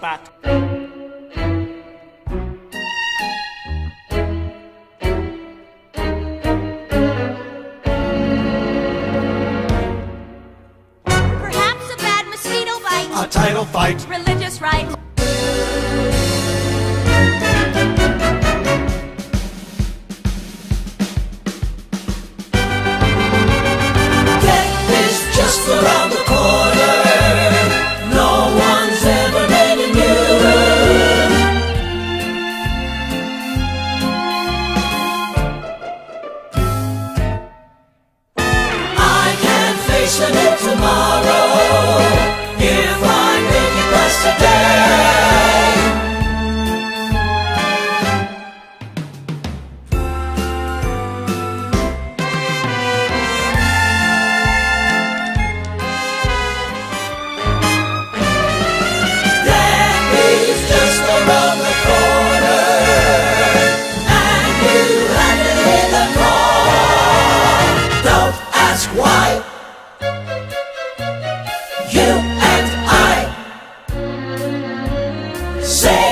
bat. Perhaps a bad mosquito bite. A title fight. Religious right. Say